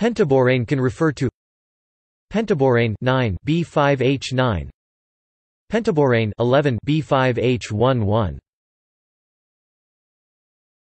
Pentaborane can refer to Pentaborane 9 B5H9 Pentaborane 11 B5H11